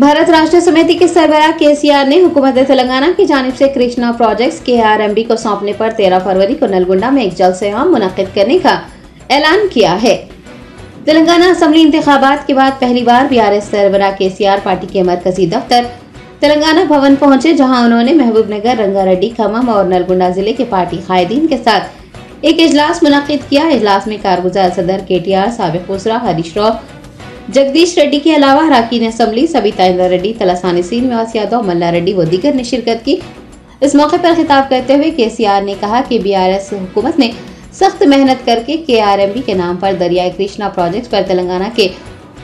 भारत राष्ट्र समिति के सरबराह केसीआर ने हुकूमत तेलंगाना की जानब से कृष्णा प्रोजेक्ट्स के आरएमबी को सौंपने पर 13 फरवरी को नलगुंडा में एक जलसे आम मुनद करने का ऐलान किया है। तेलंगाना असम्बली इंतबात के बाद पहली बार बीआरएस सरबराह केसीआर पार्टी के मरकजी दफ्तर, तेलंगाना भवन पहुँचे, जहाँ उन्होंने महबूब नगर रंगारेड्डी खमम और नलगुंडा ज़िले के पार्टी कायदीन के साथ एक इजलास मुनद किया। इजलास में कारगुजार सदर के टी आर सबक वसरा हरीश राव जगदीश रेड्डी के अलावा अरकान असम्बली सबिता इंद्र रेड्डी तलासानी श्रीनिवास यादव, मल्ला रेड्डी व दीगर ने शिरकत की। इस मौके पर खिताब करते हुए के ने कहा कि बीआरएस हुकूमत ने सख्त मेहनत करके के आर एम बी के नाम पर दरियाई कृष्णा प्रोजेक्ट पर तेलंगाना के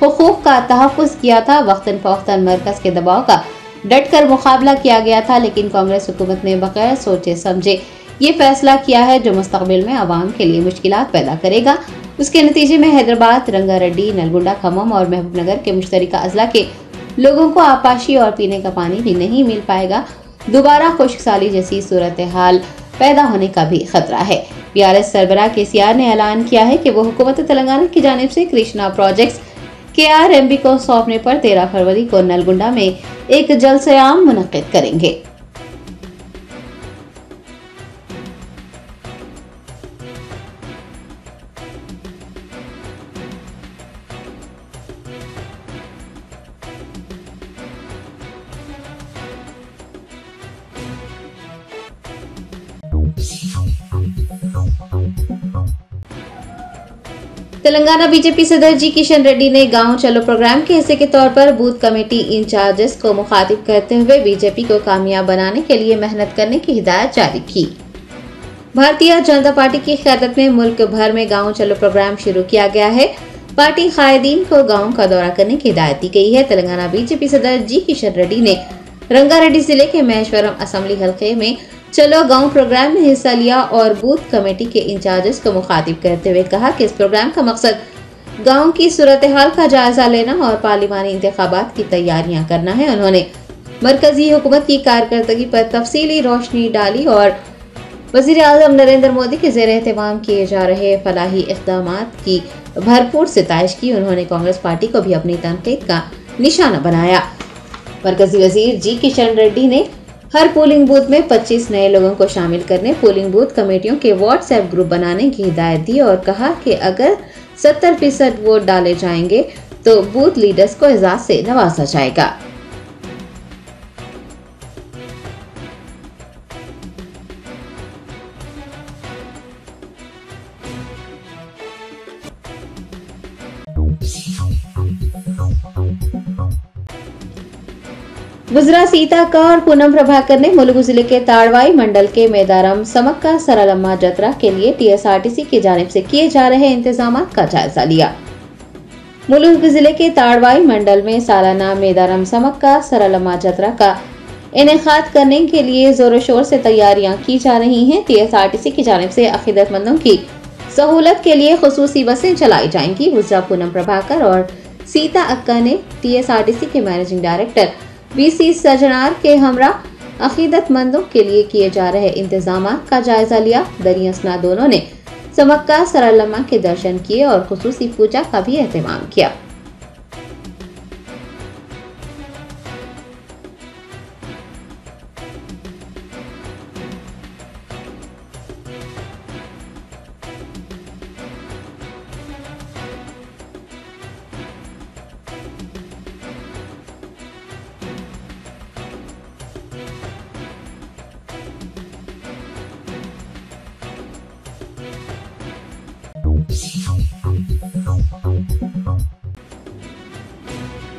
हकूक का तहफ़ किया था। वक्ता फ़वक्तन मरकज़ के दबाव का डट कर मुकाबला किया गया था, लेकिन कांग्रेस हुकूमत ने बगैर सोचे समझे ये फैसला किया है जो मुस्तबिल में आवाम के लिए मुश्किल पैदा करेगा। उसके नतीजे में हैदराबाद, रंगारेड्डी, नलगुंडा खमम और महबूबनगर के मुश्तरक अजला के लोगों को आपाशी और पीने का पानी भी नहीं मिल पाएगा। दोबारा खुश्क साली जैसी सूरत हाल पैदा होने का भी खतरा है। बी आर एस सरबराह के सी आर ने ऐलान किया है कि वो हुकूमत तेलंगाना की जानब से Krishna projects K R M B को सौंपने पर 13 फरवरी को नलगुंडा में एक जलसयाम मुनद करेंगे। तेलंगाना बीजेपी सदर जी किशन रेड्डी ने गाँव चलो प्रोग्राम के हिस्से के तौर पर बूथ कमेटी इंचार्जेस को मुखातिब करते हुए बीजेपी को कामयाब बनाने के लिए मेहनत करने की हिदायत जारी की। भारतीय जनता पार्टी की क्यादत में मुल्क भर में गाँव चलो प्रोग्राम शुरू किया गया है। पार्टी कायदीन को गाँव का दौरा करने की हिदायत दी गई है। तेलंगाना बीजेपी सदर जी किशन रेड्डी ने रंगारेड्डी ज़िले के महेश्वरम असम्बली हल्के में चलो गाँव प्रोग्राम में हिस्सा लिया और बूथ कमेटी के इंचार्जेस को मुखातिब करते हुए कहा कि इस प्रोग्राम का मकसद गाँव की सूरत हाल का जायजा लेना और पार्लिमानी इंतबात की तैयारियाँ करना है। उन्होंने मरकजी हुकूमत की कारकर्दगी पर तफसीली रोशनी डाली और वज़ीर अजम नरेंद्र मोदी के जेर एहतमाम किए जा रहे फलाही इकदाम की भरपूर सितश की। उन्होंने कांग्रेस पार्टी को भी अपनी तनकीद का निशाना बनाया। मरकजी वज़ीर जी किशन रेड्डी ने हर पोलिंग बूथ में 25 नए लोगों को शामिल करने पोलिंग बूथ कमेटियों के व्हाट्सएप ग्रुप बनाने की हिदायत दी और कहा कि अगर 70 फ़ीसद वोट डाले जाएँगे तो बूथ लीडर्स को एजाज से नवाजा जाएगा। गुजरा सीता का और पूनम प्रभाकर ने मुलुगु ज़िले के ताड़वाई मंडल के मेदारम, समक्का, सरलम्मा जत्रा के लिए टीएसआरटीसी की जानब से किए जा रहे इंतज़ाम का जायजा लिया। मुलुगु ज़िले के ताड़वाई मंडल में सालाना मेदारम, समक्का, सरलम्मा जत्रा का इनका करने के लिए जोरों शोर से तैयारियाँ की जा रही हैं। टीएसआरटीसी की जानब से अकीदतमंदों की सहूलत के लिए खसूसी बसें चलाई जाएँगी। गुजरा पूनम प्रभाकर और सीता अक्का ने टीएसआरटीसी के मैनेजिंग डायरेक्टर बीसी सजनार के हमरा अकीदतमंदों के लिए किए जा रहे इंतज़ाम का जायजा लिया। दरिया दोनों ने। समक्का सरलमा के दर्शन किए और खसूसी पूजा का भी अहतमाम किया।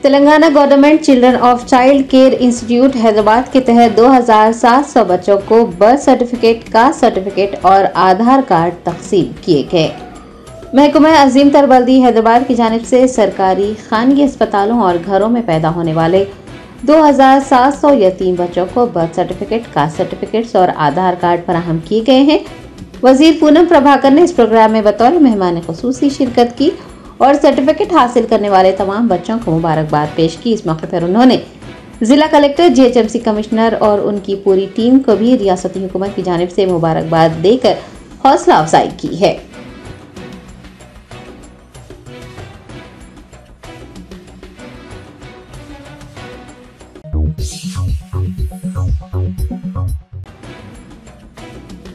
Telangana government children of child care institute Hyderabad के तहत 2700 बच्चों को बर्थ सर्टिफिकेट कास्ट सर्टिफिकेट और आधार कार्ड तकसीम किए गए। महकमा अजीम तरबल्दी हैदराबाद की जानब से सरकारी खानगी अस्पतालों और घरों में पैदा होने वाले 2700 यतीम बच्चों को बर्थ सर्टिफिकेट कास्ट सर्टिफिकेट्स और आधार कार्ड फराहम किए गए हैं। वज़ीर पूनम प्रभाकर ने इस प्रोग्राम में बतौर मेहमान खसूसी शिरकत की और सर्टिफिकेट हासिल करने वाले तमाम बच्चों को मुबारकबाद पेश की। इस मौके पर उन्होंने जिला कलेक्टर, जीएचएमसी कमिश्नर और उनकी पूरी टीम को भी रियासती हुकूमत की जानब से मुबारकबाद देकर हौसला अफजाई की है।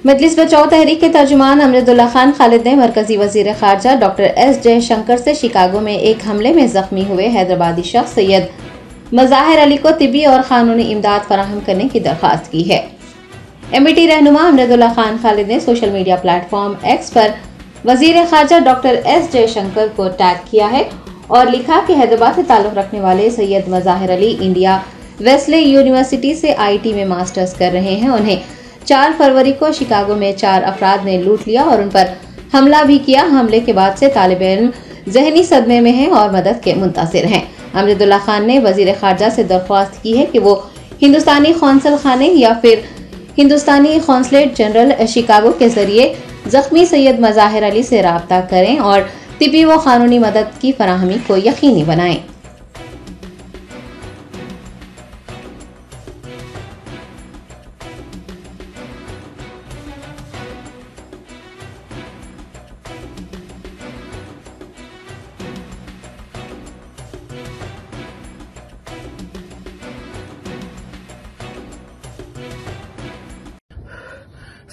मजलिस बचाओ तहरीक के तर्जुमान अमरदुल्ला खान खालिद ने मरकजी वज़ीर खारजा डॉक्टर एस जयशंकर से शिकागो में एक हमले में जख्मी हुए हैदराबादी शख्स सैयद मज़ाहिर अली को तिबी और कानूनी इमदाद फराहम करने की दरख्वास्त की है। एमबीटी रहनुमा अमरदुल्ला खान खालिद ने सोशल मीडिया प्लेटफॉर्म एक्स पर वज़ीर खारजा डॉक्टर एस जयशंकर को टैग किया है और लिखा कि हैदराबाद से ताल्लुक रखने वाले Syed Mazahir Ali India Wesley university से आईटी में मास्टर्स कर रहे हैं। उन्हें चार फरवरी को शिकागो में चार अफराद ने लूट लिया और उन पर हमला भी किया। हमले के बाद से तालब इल्म जहनी सदमे में हैं और मदद के मुंतजर हैं। अमरदुल्ला खान ने वज़ीर खारजा से दरख्वास्त की है कि वो हिंदुस्तानी कौंसल खाने या फिर हिंदुस्तानी कौंसलेट जनरल शिकागो के ज़रिए जख्मी सैयद मज़ाहिर अली से रबता करें और तिबी व कानूनी मदद की फराहमी को यकीनी बनाएँ।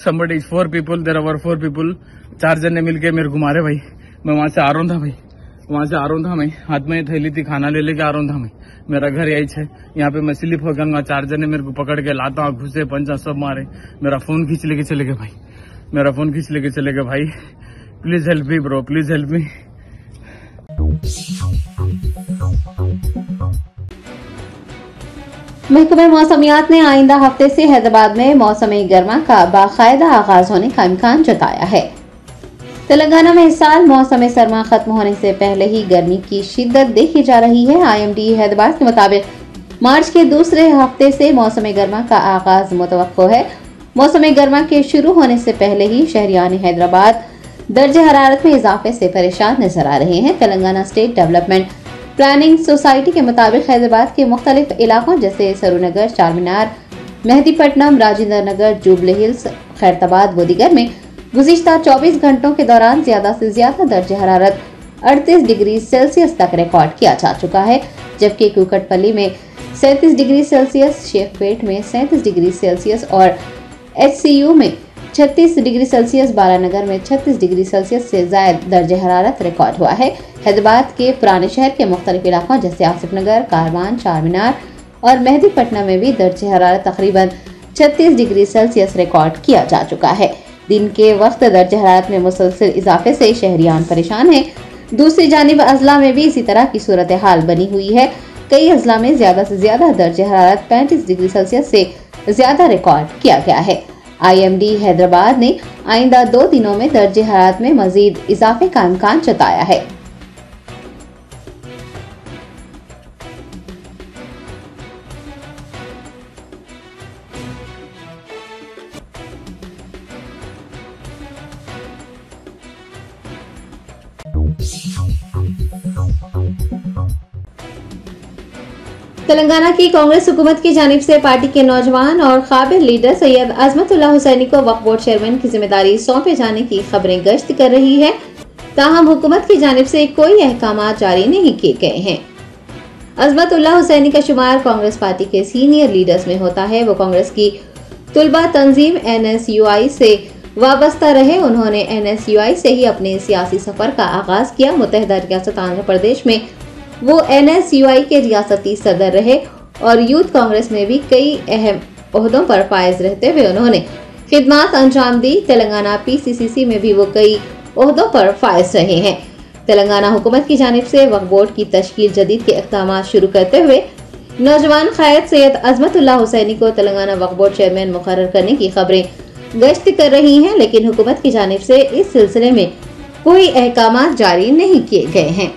Somebody is four people, there were four people. चार जने मिलके मेरे को मारे भाई। मैं वहाँ से आ रहा था भाई। वहाँ से आ रहा था मैं हाथ में थैली थी, खाना ले लेके आ रहा था मैं। मेरा घर यही है यहाँ पे मैं स्लिप हो गया चार जने मेरे को पकड़ के लाता हूँ घुसे पंचा सब मारे। मेरा फ़ोन खींच लेके चले गए भाई। मेरा फ़ोन खींच लेके चले गए भाई। Please help me bro please help me महकमे मौसमियात ने आइंदा हफ़्ते से हैदराबाद में मौसम गर्मा का बाकायदा आगाज़ होने का इम्कान जताया है। तेलंगाना में इस साल मौसम सरमा खत्म होने से पहले ही गर्मी की शिद्दत देखी जा रही है। आईएमडी हैदराबाद के मुताबिक मार्च के दूसरे हफ़्ते से मौसम गर्मा का आगाज़ मुतव है। मौसम गर्मा के शुरू होने से पहले ही शहरियान हैदराबाद दर्ज हरारत में इजाफे से परेशान नज़र आ रहे हैं। Telangana state development planning society के मुताबिक हैदराबाद के मुख्तलिफ़ इलाकों जैसे सरूनगर, चारमीनार, मेहदीपट्टनम राजेंद्र नगर जुबली हिल्स, खैरताबाद व दीगर में गुजशत 24 घंटों के दौरान ज़्यादा से ज़्यादा दर्ज हरारत 38 डिग्री सेल्सियस तक रिकॉर्ड किया जा चुका है, जबकि कुकटपल्ली में 37 डिग्री सेल्सियस, शेखपेट में 37 डिग्री सेल्सियस और एच में 36 डिग्री सेल्सियस बारानगर में 36 डिग्री सेल्सियस से जायद दर्ज हरारत रिकॉर्ड हुआ है। हैदराबाद के पुराने शहर के मुख्तलिफ़ इलाकों जैसे आसिफ नगर कारवान चार मीनार और मेहदीपट्टनम में भी दर्ज हरारत तकरीबन 36 डिग्री सेल्सियस रिकॉर्ड किया जा चुका है। दिन के वक्त दर्ज हरारत में मुसलसल इजाफे से शहरियान परेशान हैं। दूसरी जानब अजला में भी इसी तरह की सूरत हाल बनी हुई है। कई अजला में ज़्यादा से ज़्यादा दर्ज हरारत पैंतीस डिग्री सेल्सियस से ज़्यादा रिकॉर्ड किया गया है। आईएमडी हैदराबाद ने आइंदा दो दिनों में दर्ज हरारत में मजीद इजाफे का इम्कान जताया है। तेलंगाना की कांग्रेस हुकूमत की जानब से पार्टी के नौजवान और काबिल लीडर सैयद अजमतुल्ला हुसैनी को वक्फ बोर्ड चेयरमैन की ज़िम्मेदारी सौंपे जाने की खबरें गश्त कर रही है। ताहम हुकूमत की जानब से कोई अहकाम जारी नहीं किए गए हैं। अजमतुल्ला हुसैनी का शुमार कांग्रेस पार्टी के सीनियर लीडर्स में होता है। वो कांग्रेस की तुलबा तंजीम एन से वाबस्ता रहे। उन्होंने एनएसयूआई से ही अपने सियासी सफ़र का आगाज़ किया। मुतहदा रियासत आंध्र प्रदेश में वो एनएसयूआई के रियासती सदर रहे और यूथ कांग्रेस में भी कई अहम अहदों पर फायज रहते हुए उन्होंने खिदमत अंजाम दी। तेलंगाना पीसीसीसी में भी वो कई अहदों पर फायज रहे हैं। तेलंगाना हुकूमत की जानब से वक्फ बोर्ड की तश्कील जदीद के इकदाम शुरू करते हुए नौजवान कायद सैयद अजमतुल्ला हुसैनी को तेलंगाना वक्फ बोर्ड चेयरमैन मुकर करने की खबरें गश्त कर रही हैं, लेकिन हुकूमत की जानब से इस सिलसिले में कोई अहकाम जारी नहीं किए गए हैं।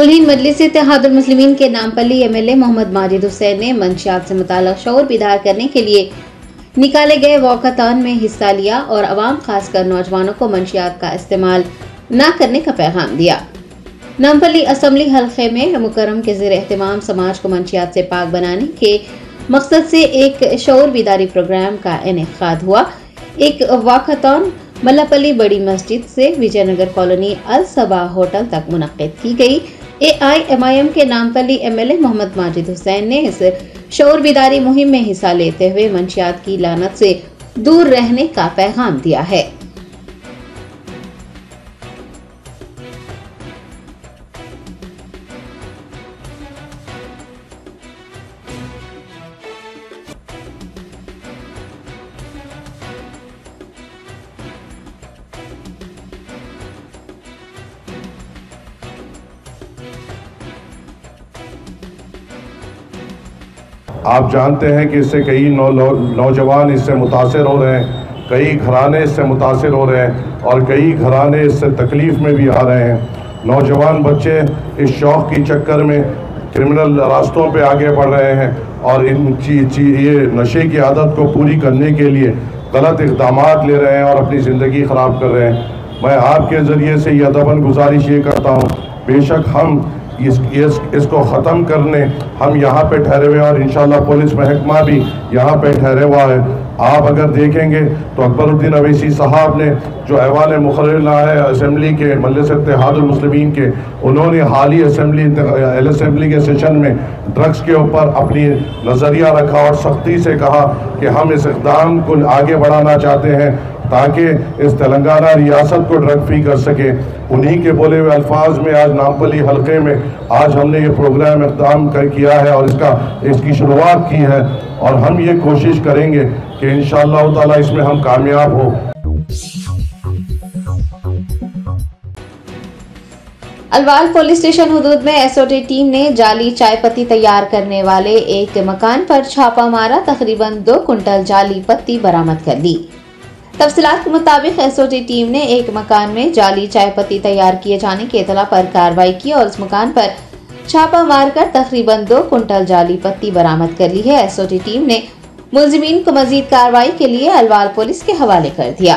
कुलहीन मजलिस इतिहादुल मुस्लिमीन के नामपल्ली एमएलए मोहम्मद माजिद हुसैन ने मंशियात से मुतल शौर बेदार करने के लिए निकाले गए वॉकतान में हिस्सा लिया और अवाम, खासकर नौजवानों को मंशियात का इस्तेमाल न करने का पैगाम दिया। नामपल्ली असम्बली हलके में मुकरम के जेर एहतमाम समाज को मंशियात से पाक बनाने के मकसद से एक शौर बेदारी प्रोग्राम का इनका हुआ। एक वाकथॉन मल्लापल्ली बड़ी मस्जिद से विजयनगर कॉलोनी अल सबा होटल तक मुनद की गई। ए आई एम आई एम के Nampally M L A Mohammed Majid Hussain ने इस शोर बिदारी मुहिम में हिस्सा लेते हुए मंशियात की लानत से दूर रहने का पैगाम दिया है। आप जानते हैं कि इससे कई नौ, नौजवान इससे मुतासर हो रहे हैं कई घराने इससे मुतासर हो रहे हैं और कई घराने इससे तकलीफ़ में भी आ रहे हैं। नौजवान बच्चे इस शौक़ की चक्कर में क्रिमिनल रास्तों पे आगे बढ़ रहे हैं और इन ची, ची, ये नशे की आदत को पूरी करने के लिए गलत इकदाम ले रहे हैं और अपनी ज़िंदगी ख़राब कर रहे हैं। मैं आपके ज़रिए से यह दबन गुजारिश ये करता हूँ बेशक हम इस, इस इसको ख़त्म करने हम यहाँ पे ठहरे हुए हैं और इंशाल्लाह पुलिस महकमा भी यहाँ पे ठहरे हुआ है। आप अगर देखेंगे तो अकबरुद्दीन अवैसी साहब ने जो अहवाल मुखर है असम्बली के मजलिस इतिहादमसलिमिन के उन्होंने हाल ही असम्बली एल असम्बली के सेशन में ड्रग्स के ऊपर अपनी नज़रिया रखा और सख्ती से कहा कि हम इस इकदाम को आगे बढ़ाना चाहते हैं। ताकि इस तेलंगाना रियासत को ड्रग फ्री कर सके। उन्हीं के बोले हुए अल्फाज में आज नामपली हलके में आज हमने ये प्रोग्राम इकदाम कर किया है और इसका, इसकी शुरुआत की है और हम ये कोशिश करेंगे कि इन ताला इसमें हम कामयाब हो। अलवाल पुलिस स्टेशन हदूद में एसओटी टीम ने जाली चाय पत्ती तैयार करने वाले एक मकान पर छापा मारा तकरीबन दो कुंटल जाली पत्ती बरामद कर दी तफसीत के मुताबिक एसओटी टीम ने एक मकान में जाली चाय पत्ती तैयार किए जाने की इतला पर कार्रवाई की और उस मकान पर छापा मारकर तकरीबन दो कुंटल जाली पत्ती बरामद कर ली है। एसओटी टीम ने मुलजमीन को मजीद कार्रवाई के लिए अलवाल पुलिस के हवाले कर दिया।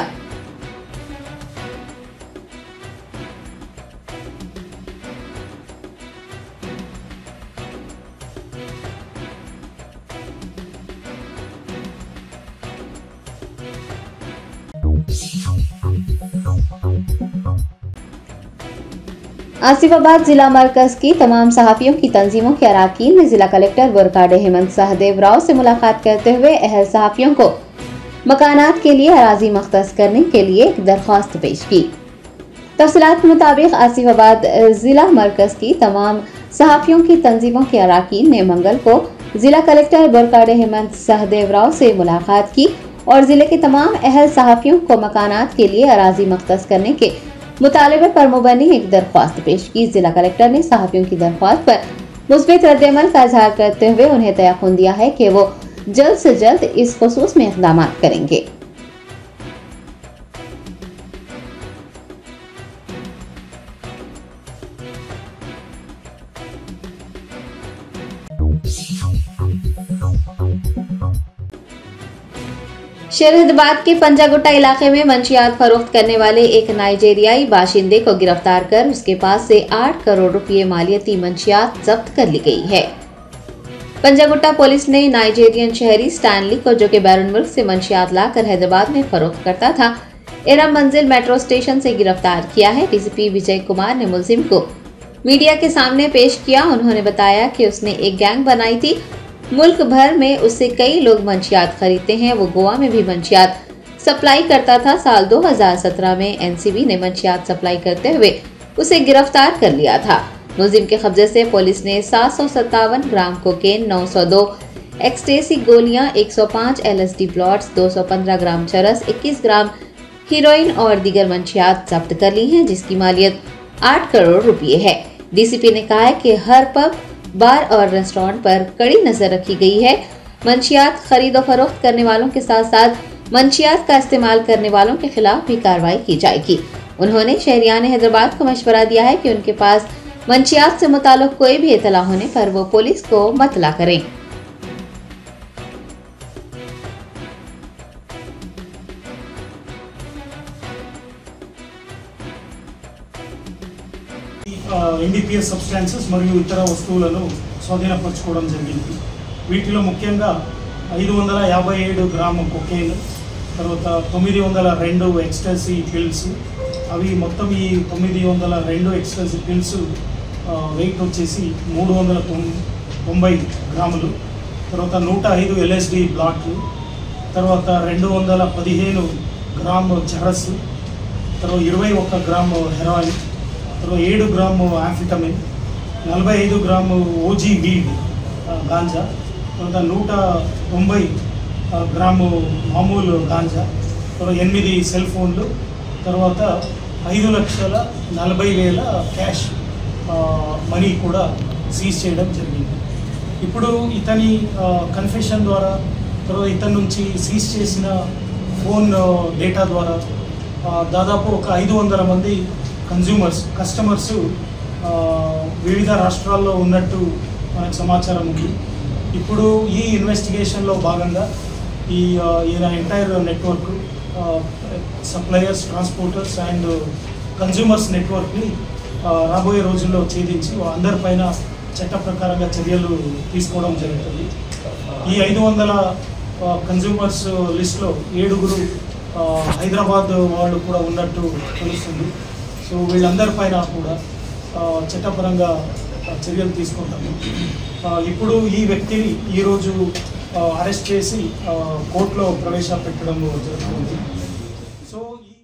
आसिफाबाद जिला मरकज की तमाम सहाफ़ियों की तंजीमों के अरकान ने जिला कलेक्टर बुरकाडे हेमंत सहदेव राव से मुलाकात करते हुए अहल सहाफ़ियों को मकानात के लिए अराजी मख्त करने के लिए एक दरख्वास्त पेश की। तफसलत मुताबिक आसिफाबाद जिला मरकज की तमाम सहाफ़ियों की तंजीमों के अरकान ने मंगल को जिला कलेक्टर बुरकाडे हेमंत सहदेव राव से मुलाकात की और ज़िले के तमाम अहल सहाफ़ियों को मकानात के लिए अराजी मख्त करने के मुतालबे पर मुबनी एक दरख्वास्त पेश की। जिला कलेक्टर ने सहाफियों की दरख्वास्त पर मुस्बित रद्दमल का इजहार करते हुए उन्हें तयन दिया है कि वो जल्द से जल्द इस खसूस में इकदाम करेंगे। शरहदबाद के पंजागुट्टा इलाके में मंशियात फरोख्त करने वाले एक नाइजेरियाई बाशिंदे को गिरफ़्तार कर उसके पास से आठ करोड़ रुपए मालियती मंशियात जब्त कर ली गई है। पंजागुट्टा पुलिस ने नाइजेरियन शहरी स्टैनली को, जो कि बैरून मुल्क से मंशियात लाकर हैदराबाद में फरोख्त करता था एरम मंजिल मेट्रो स्टेशन से गिरफ़्तार किया है। डीसीपी विजय कुमार ने मुलजिम को मीडिया के सामने पेश किया। उन्होंने बताया कि उसने एक गैंग बनाई थी मुल्क भर में उससे कई लोग मंशियात खरीदते हैं, वो गोवा में भी मंशियात सप्लाई करता था। साल 2017 में एनसीबी ने मंशियात सप्लाई करते हुए उसे गिरफ़्तार कर लिया था। मुलिम के कब्जे से पुलिस ने सात सौ सत्तावन ग्राम कोकेन 902 एक्सटेसी गोलियाँ 105 एलएसडी प्लॉट्स 215 ग्राम चरस 21 ग्राम हीरोइन और दीगर मंशियात जब्त कर ली हैं, जिसकी मालियत 8 करोड़ रुपए है। डीसीपी ने कहा है कि हर पब बार और रेस्टोरेंट पर कड़ी नज़र रखी गई है। मंशियात खरीद फरोख्त करने वालों के साथ साथ मंशियात का इस्तेमाल करने वालों के खिलाफ भी कार्रवाई की जाएगी। उन्होंने शहरियान हैदराबाद को मशवरा दिया है कि उनके पास मंशियात से मुतल कोई भी इतला होने पर वो पुलिस को मतला करें। ఎన్డీపీఎస్ సబ్స్టాన్సెస్ మరియు ఇతర వస్తువులను స్వాధీనపరచుకోవడం జరిగింది. వీటిలో ముఖ్యంగా ఐదు వందల యాభై ఏడు గ్రాము కొకేన్ తర్వాత తొమ్మిది వందల రెండు ఎక్స్టెన్సీ పిల్స్ అవి మొత్తం ఈ తొమ్మిది వందల రెండు ఎక్స్టెన్సీ పిల్స్ వెయిట్ వచ్చేసి మూడు వందల తొం- తొంభై గ్రాములు తర్వాత నూట ఐదు ఎల్ఎస్డి బ్లాట్లు తర్వాత రెండు వందల పదిహేను గ్రాము చరస్ తర్వాత ఇరవై ఒక్క గ్రాము హెరాయిన్ ఏడు గ్రాము ఆంఫిటమిన్ నలభై ఐదు గ్రాము ఓజీ వీడ్ గాంజా తర్వాత నూట తొంభై గ్రాము మామూలు గాంజా తర్వాత ఎనిమిది సెల్ ఫోన్లు తర్వాత ఐదు లక్షల నలభై వేల క్యాష్ మనీ కూడా సీజ్ చేయడం జరిగింది. ఇప్పుడు ఇతని కన్ఫెషన్ ద్వారా తర్వాత ఇతని నుంచి సీజ్ చేసిన ఫోన్ డేటా ద్వారా దాదాపు ఒక ఐదు వందల మంది కన్జ్యూమర్స్ కస్టమర్స్ uh, వివిధ రాష్ట్రాల్లో ఉన్నట్టు మనకు సమాచారం ఉంది. ఇప్పుడు ఈ ఇన్వెస్టిగేషన్లో భాగంగా ఈ ఈయన entire network suppliers transporters and consumers నెట్వర్క్ని రాబోయే రోజుల్లో ఛేదించి అందరిపైన చట్ట ప్రకారంగా చర్యలు తీసుకోవడం జరుగుతుంది. ఈ ఐదు వందల కన్జ్యూమర్స్ లిస్ట్లో ఏడుగురు హైదరాబాద్ వాళ్ళు కూడా ఉన్నట్టు తెలుస్తుంది. సో వీళ్ళందరిపైన కూడా ఆ, చట్టపరంగా ఆ, చర్యలు తీసుకుంటాము ఆ, ఇప్పుడు ఈ వ్యక్తిని ఈరోజు ఆ, అరెస్ట్ చేసి ఆ, కోర్టులో ప్రవేశపెట్టడం జరుగుతుంది సో ఈ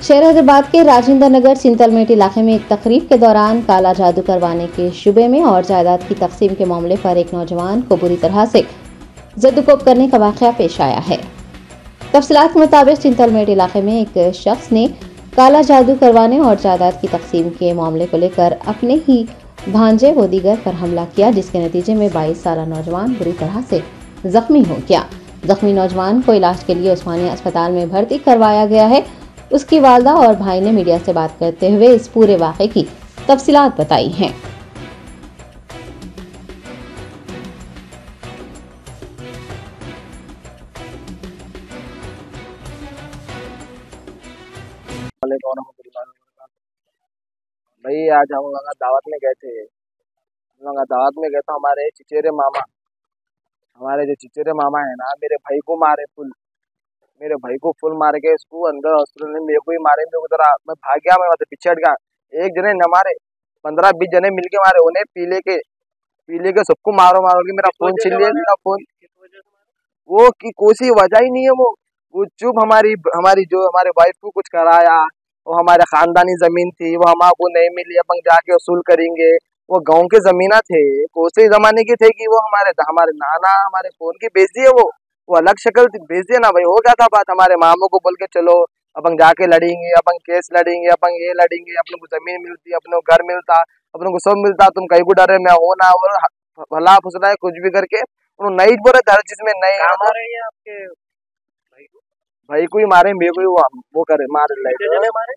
शेरहजाबाद के राजेंद्र नगर सिंतलमेट इलाके में एक तकरीब के दौरान काला जादू करवाने के शुबे में और जायदाद की तकसीम के मामले पर एक नौजवान को बुरी तरह से जद्दोकोब करने का वाक़ पेश आया है तफसलात के मुताबिक चिंतलमेट इलाके में एक शख्स ने काला जादू करवाने और जायदाद की तकसीम के मामले को लेकर अपने ही भांजे व दीगर पर हमला किया, जिसके नतीजे में 22 साल नौजवान बुरी तरह से जख्मी हो गया। जख्मी नौजवान को इलाज के लिए उस्मानिया अस्पताल में भर्ती करवाया गया है। उसकी वालदा और भाई ने मीडिया से बात करते हुए इस पूरे वाक़े की तफसीलात बताई हैं। भाई आज हम लोग दावत में गए थे। हम लोग दावत में गए तो हमारे चिचेरे मामा हमारे जो चिचेरे मामा है ना मेरे भाई को मारे फुल। मेरे भाई को फुल मार के इसको अंदर हॉस्पिटल में मेरे को ही मारे मेरे को जरा मैं भाग गया मैं से पीछे हट गया। एक जने न मारे पंद्रह बीस जने मिलके मारे उन्हें पीले के पीले के सबको मारो मारो के मेरा फ़ोन छीन लिया मेरा फ़ोन। वो की कोई सी वजह ही नहीं है वो। वो चुप हमारी हमारी जो हमारे वाइफ को कुछ कराया वो हमारे खानदानी ज़मीन थी, वो हम आपको नहीं मिली, अपन जाके वसूल करेंगे। वो गाँव के जमीना थे कोसे जमाने की थे कि वो हमारे हमारे नाना, हमारे फ़ोन की बेच दिए वो। वो अलग शक्ल थी बेच दिए ना भाई, हो गया था बात, हमारे मामों को बोल के चलो, अपन जाके लड़ेंगे, अपन केस लड़ेंगे, अपन ये लड़ेंगे, अपने को ज़मीन मिलती, अपने को घर मिलता, अपने को सब मिलता, तुम कहीं को डरे मैं हो ना हो, भला फुसला कुछ भी करके, उन्होंने नहीं बोले हर चीज़ में नहीं आपके। भाई को ही मारे मेरे को ही वो वो करे मारे मारे?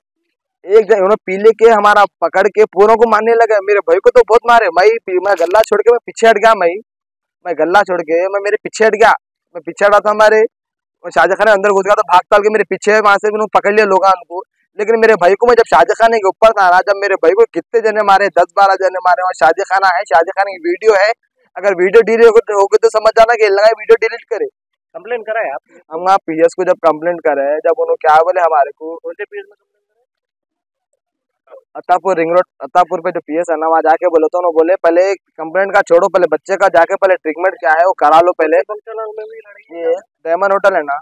एक जन उन्होंने पीले के हमारा पकड़ के पूरों को मारने लगा। मेरे भाई को तो बहुत मारे। मैं ही- मैं गल्ला छोड़ के मैं पीछे हट गया मैं मैं गल्ला छोड़ के मैं मेरे पीछे हट गया। मैं पीछे हटा था हमारे। शाहजहा खान अंदर घुस गया तो भाग ताल के मेरे पीछे वहाँ से उन्होंने पकड़ लिया लोग उनको लेकिन मेरे भाई को मैं जब शाहजहा खाने के ऊपर था ना जब मेरे भाई को कितने जने मारे दस बारह जने मारे और शाहजहा खाना है शाहजहा खान की वीडियो है। अगर वीडियो डिलीट हो होगी तो समझ जाना कि वीडियो डिलीट करे। कंप्लेन करा है आप? हम वहाँ पीएस को जब कंप्लेंट करे जब उन्होंने क्या बोले हमारे को? कौन से पीएस में अत्तापुर रिंग रोड अत्तापुर पे जो पीएस है ना वहाँ जाके बोले तो उन्होंने बोले पहले कंप्लेंट का छोड़ो पहले बच्चे का जाके पहले ट्रीटमेंट क्या है वो करा लो पहले। ये डायमंड होटल है। ना?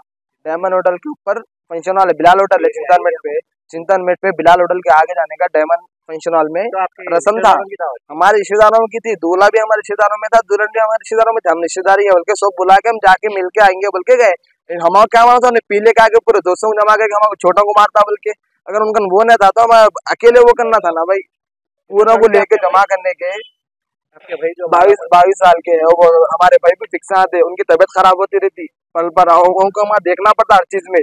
डायमंड होटल के ऊपर फ़ंक्शन वाले बिलाल होटल है चिंतन मेट पे। चिंतन मेट पे बिलाल होटल के आगे जाने का डायमंड फ़ंक्शन हॉल में रसम था हमारे रिश्तेदारों की थी दूल्हा भी हमारे रिश्तेदारों में था दुल्हन भी हमारे रिश्तेदारों में था। हम रिश्तेदारी है बोल के सब बुला के हम जाके मिल के आएँगे बोल के गए हमारा क्या माना था उन्हें पीले के आगे पूरे दोस्तों को जमा के हमारे छोटा को मारता बोल के अगर उनका वो नहीं था तो हमें अकेले वो करना था ना भाई? पूरा को लेके जमा करने के। बाईस बाईस साल के है वो हमारे भाई भी फिक्सा थे उनकी तबीयत खराब होती रहती। पल पर उनको हमारा देखना पड़ता हर चीज़ में।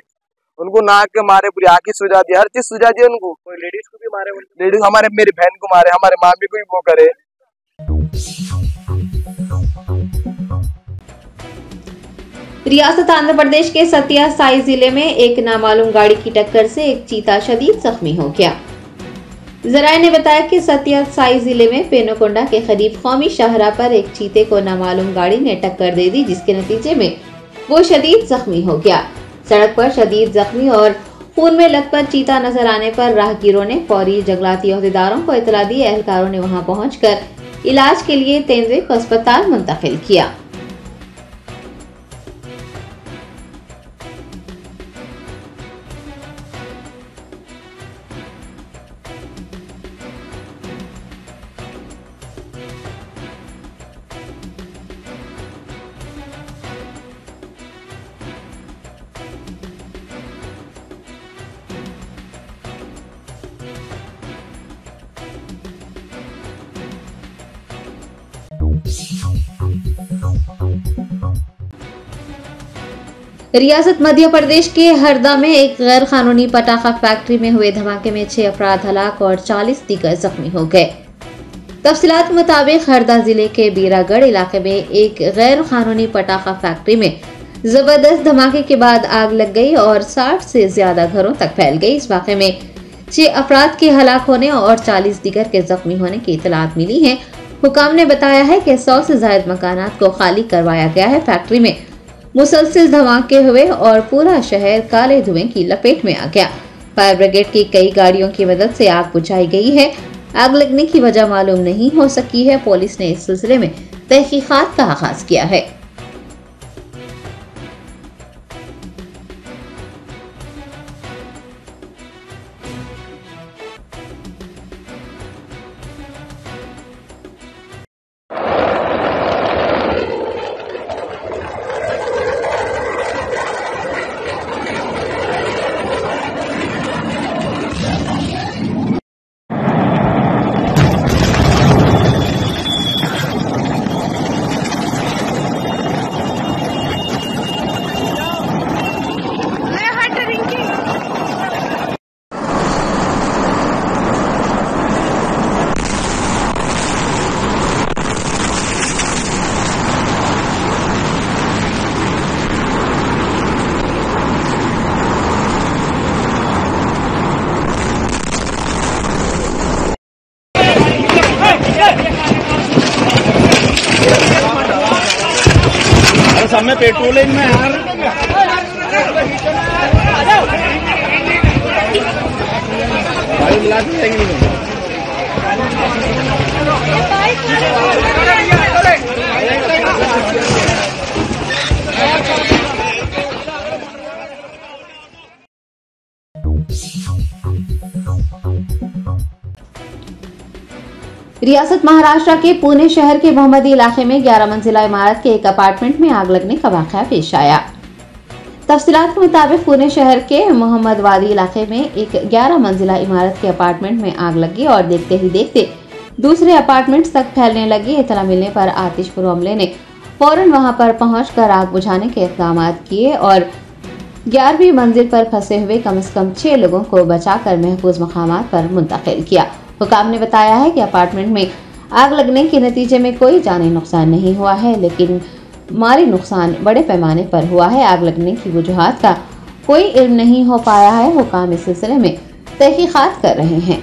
उनको नाक के मारे पूरी आँखें सुझा दी हर चीज़ सुझा दी उनको। लेडीज़ को भी मारे लेडीज़ हमारे मेरी बहन को मारे हमारे मामी को भी वो करे। रियासत आंध्र प्रदेश के सतिया साई ज़िले में एक नामालूम गाड़ी की टक्कर से एक चीता शदीद जख्मी हो गया। जराये ने बताया कि सतिया साई ज़िले में पेनोकोंडा के करीब कौमी शाहरा पर एक चीते को नामालूम गाड़ी ने टक्कर दे दी जिसके नतीजे में वो शदीद जख्मी हो गया। सड़क पर शदीद जख्मी और खून में लथपथ चीता नज़र आने पर राहगीरों ने फौरी जंगलाती अहदेदारों को इतला दी एहलकारों ने वहाँ पहुंचकर इलाज के लिए तेंदुए को अस्पताल मुंतकिल किया। रियासत मध्य प्रदेश के हरदा में एक गैर कानूनी पटाखा फैक्ट्री में हुए धमाके में छह अपराध हलाक और 40 दीगर जख्मी हो गए। तफसीलात के मुताबिक हरदा ज़िले के बीरागढ़ इलाके में एक गैर कानूनी पटाखा फैक्ट्री में ज़बरदस्त धमाके के बाद आग लग गई और 60 से ज़्यादा घरों तक फैल गई। इस वाक़े में छह अफराद के हलाक होने और 40 दीगर के जख्मी होने की इतलात मिली है। हुकाम ने बताया है कि 100 से ज़्यादा मकानात को खाली करवाया गया है फैक्ट्री में। मुसलसिल धमाके हुए और पूरा शहर काले धुएँ की लपेट में आ गया। फायर ब्रिगेड की कई गाड़ियों की मदद से आग बुझाई गई है। आग लगने की वजह मालूम नहीं हो सकी है। पुलिस ने इस सिलसिले में तहकीकात का आगाज़ किया है। सामने पेट्रोलिंग में यार। भाई मिला के रियासत महाराष्ट्र के पुणे शहर के मोहम्मदी इलाके में 11 मंजिला इमारत के एक अपार्टमेंट में आग लगने का वाक़ पेश आया। तफसीलात के मुताबिक पुणे शहर के मोहम्मद वादी इलाके में एक 11 मंजिला इमारत के अपार्टमेंट में आग लगी और देखते ही देखते दूसरे अपार्टमेंट्स तक फैलने लगी इतला मिलने पर आतिशपुर अमले ने फ़ौरन वहाँ पर पहुंचकर आग बुझाने के इकदाम किए और ग्यारहवीं मंजिल पर फंसे हुए कम से कम छह लोगों को बचाकर महफूज मकाम पर मुंतकिल किया। हुकाम ने बताया है कि अपार्टमेंट में आग लगने के नतीजे में कोई जानी नुकसान नहीं हुआ है, लेकिन माली नुकसान बड़े पैमाने पर हुआ है। आग लगने की वजूहत का कोई इल्म नहीं हो पाया है। हुकाम इस सिलसिले में तहकीकात कर रहे हैं।